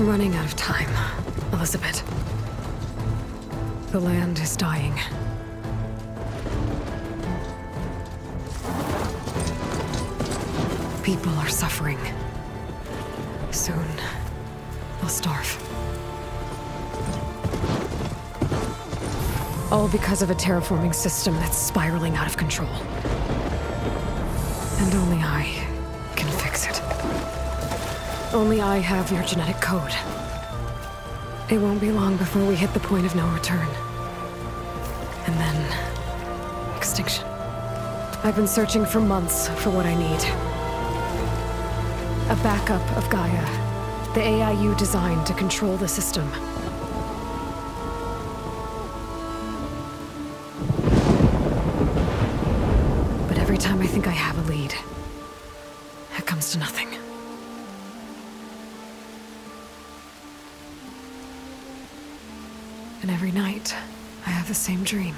I'm running out of time, Elizabeth. The land is dying. People are suffering. Soon, they'll starve. All because of a terraforming system that's spiraling out of control. Only I have your genetic code. It won't be long before we hit the point of no return. And then... extinction. I've been searching for months for what I need. A backup of Gaia. The AI you designed to control the system. But every time I think I have a lead, it comes to nothing. And every night, I have the same dream.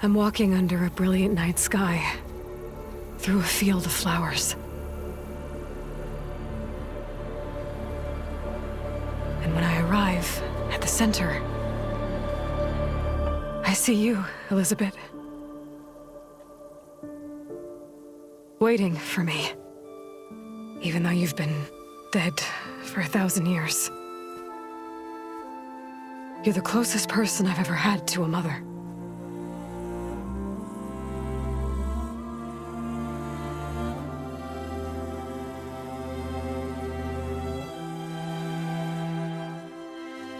I'm walking under a brilliant night sky, through a field of flowers. And when I arrive at the center, I see you, Elizabeth. Waiting for me. Even though you've been dead for a thousand years. You're the closest person I've ever had to a mother.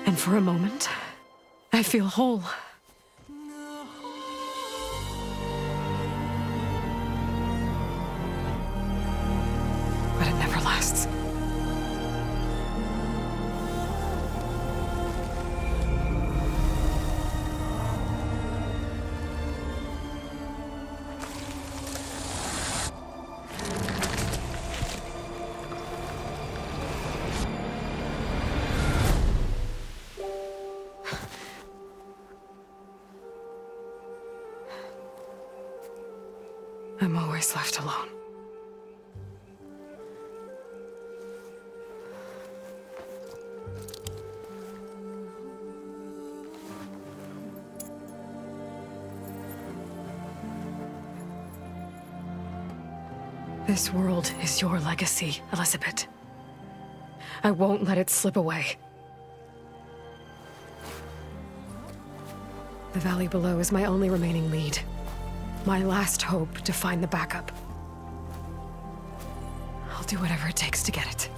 And for a moment, I feel whole. Left alone. This world is your legacy, Elizabeth. I won't let it slip away. The valley below is my only remaining lead. My last hope to find the backup. I'll do whatever it takes to get it.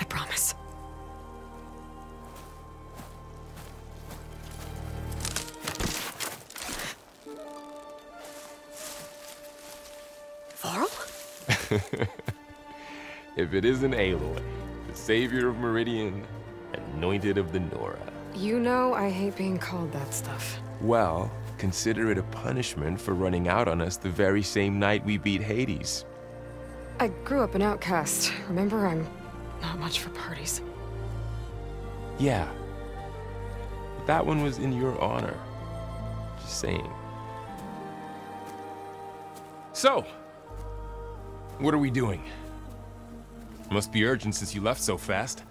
I promise. Varl? If it isn't Aloy, the savior of Meridian, anointed of the Nora. You know I hate being called that stuff. Well, consider it a punishment for running out on us the very same night we beat Hades. I grew up an outcast. Remember, I'm not much for parties. Yeah. But that one was in your honor. Just saying. So, what are we doing? Must be urgent since you left so fast.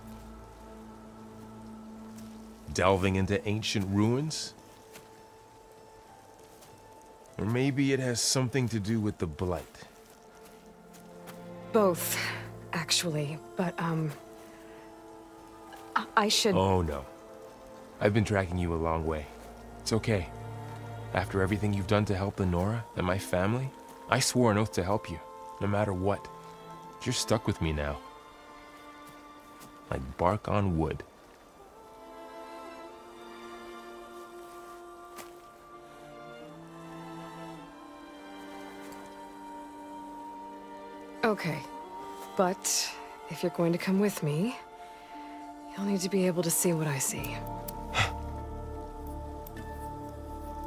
Delving into ancient ruins? Or maybe it has something to do with the Blight. Both, actually. But, um... I- I should... Oh no. I've been dragging you a long way. It's okay. After everything you've done to help the Nora and my family, I swore an oath to help you, no matter what. You're stuck with me now. Like bark on wood. Okay. But if you're going to come with me, you'll need to be able to see what I see.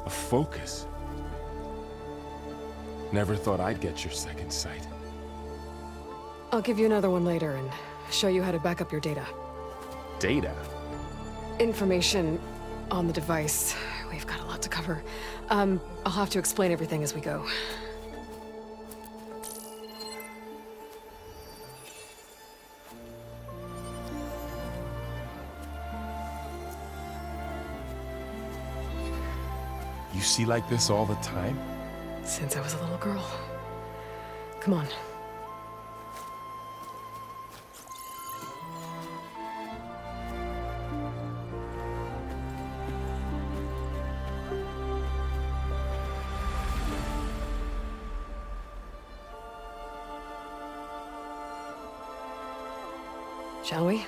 A focus? Never thought I'd get your second sight. I'll give you another one later and show you how to back up your data. Data? Information on the device. We've got a lot to cover. Um, I'll have to explain everything as we go. See like this all the time? Since I was a little girl. Come on. Shall we?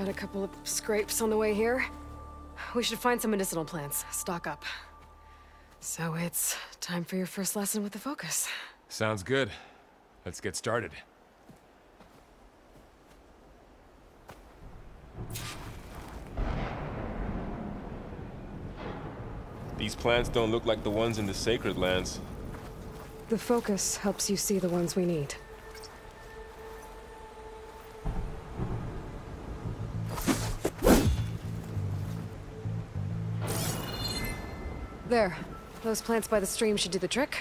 Got a couple of scrapes on the way here. We should find some medicinal plants, stock up. So it's time for your first lesson with the Focus. Sounds good. Let's get started. These plants don't look like the ones in the Sacred Lands. The Focus helps you see the ones we need. Those plants by the stream should do the trick.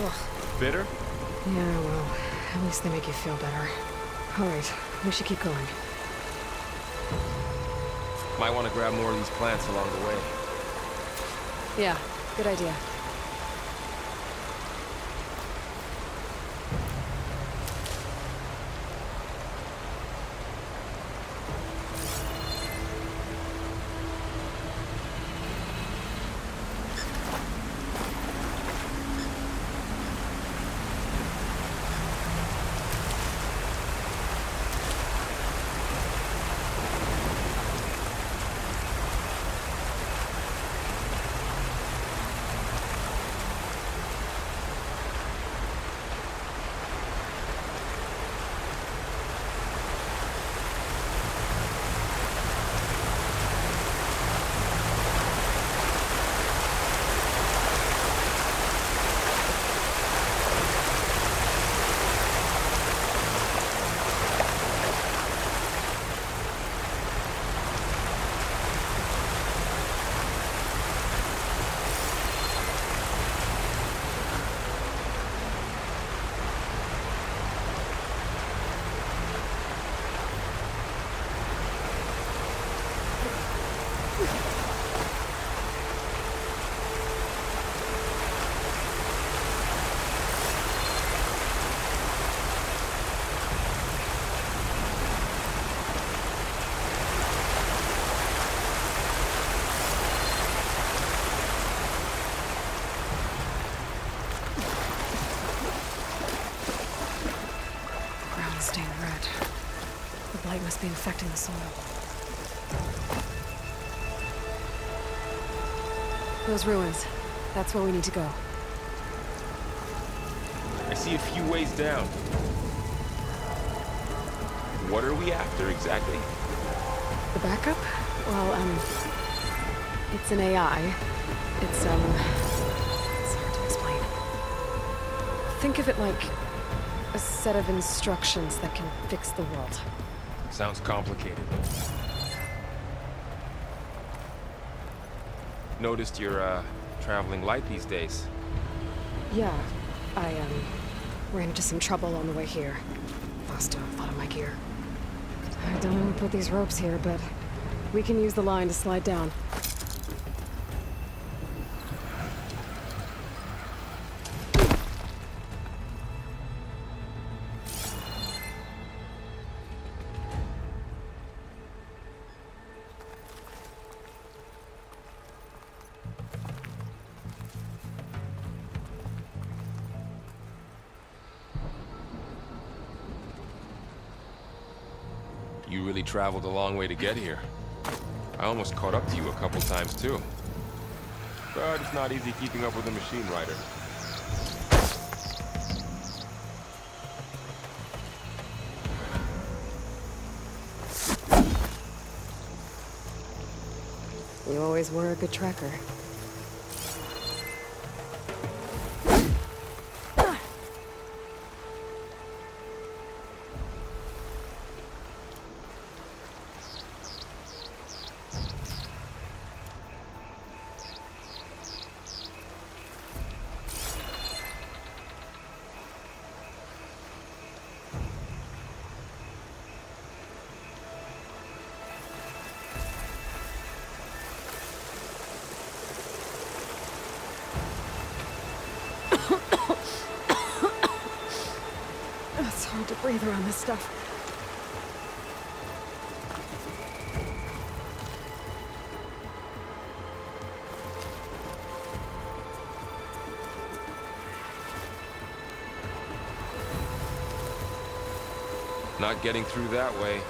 Ugh. Bitter? Yeah, well, at least they make you feel better. All right, we should keep going. Might want to grab more of these plants along the way. Yeah, good idea. Blight must be infecting the soil. Those ruins. That's where we need to go. I see a few ways down. What are we after exactly? The backup? Well, um... It's an AI. It's, um... It's hard to explain. Think of it like... a set of instructions that can fix the world. Sounds complicated. Noticed you're, uh, traveling light these days. Yeah, I, um... ran into some trouble on the way here. Lost a lot of my gear. I don't know who put these ropes here, but... We can use the line to slide down. Traveled a long way to get here. I almost caught up to you a couple times too. But it's not easy keeping up with a machine rider. You always were a good tracker. Not getting through that way.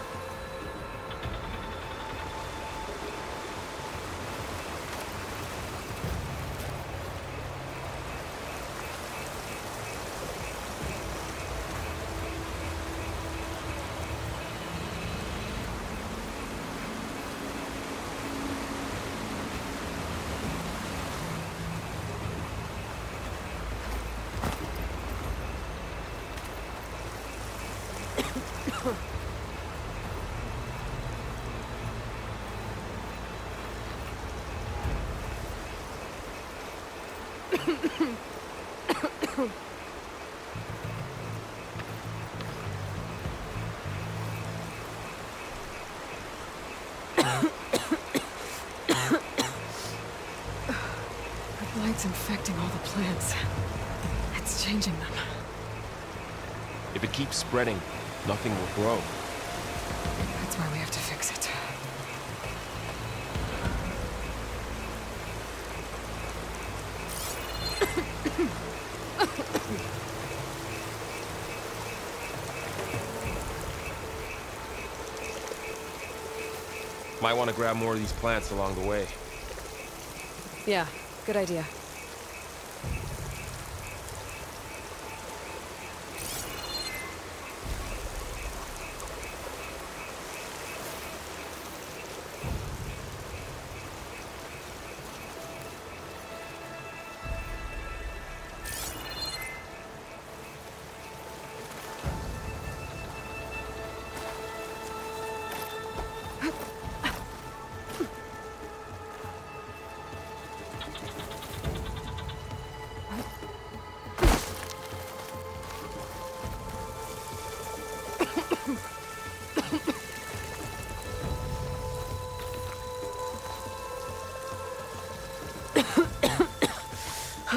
Blight's infecting all the plants. It's changing them. If it keeps spreading, nothing will grow. Want to grab more of these plants along the way. Yeah, good idea.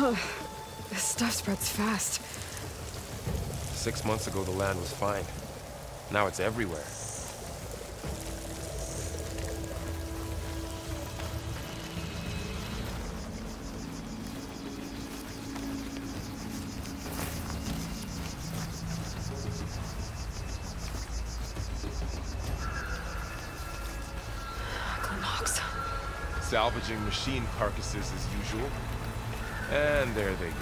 Oh, this stuff spreads fast. Six months ago, the land was fine. Now it's everywhere. Salvaging machine carcasses as usual. And there they go.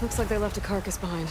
Looks like they left a carcass behind.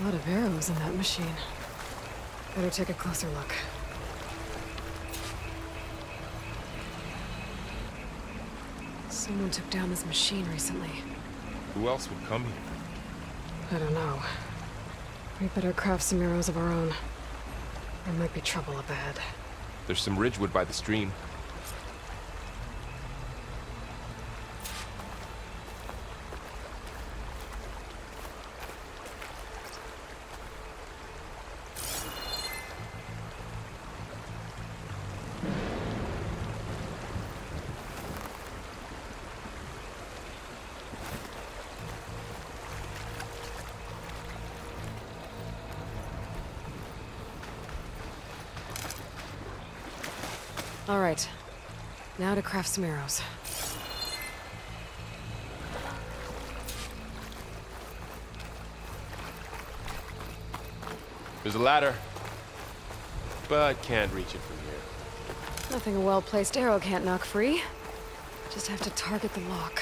A lot of arrows in that machine. Better take a closer look. Someone took down this machine recently. Who else would come here? I don't know. We better craft some arrows of our own. There might be trouble up ahead. There's some ridgewood by the stream. Craft some arrows. There's a ladder. But can't reach it from here. Nothing a well-placed arrow can't knock free. Just have to target the lock.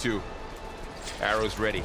22. Arrows ready.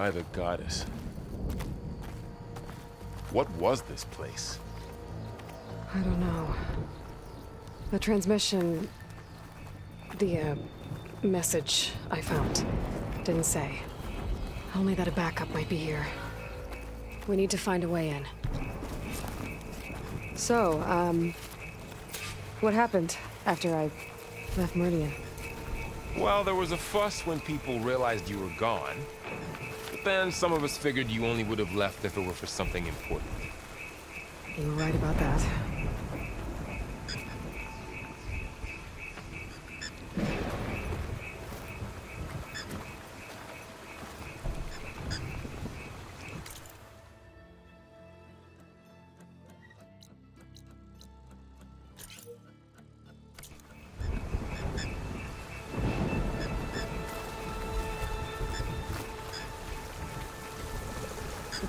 By the goddess. What was this place? I don't know. The transmission... The, uh, message I found didn't say. Only that a backup might be here. We need to find a way in. So, um... What happened after I left Meridian? Well, there was a fuss when people realized you were gone. Then some of us figured you only would have left if it were for something important. You were right about that.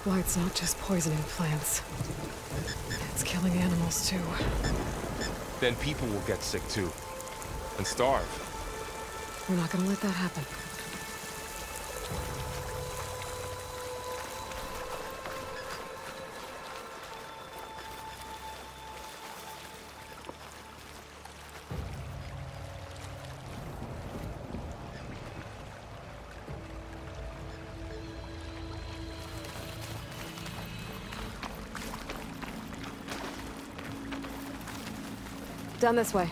Blight's not just poisoning plants. It's killing animals too. Then people will get sick too. And starve. We're not gonna let that happen. Down this way.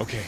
Okay,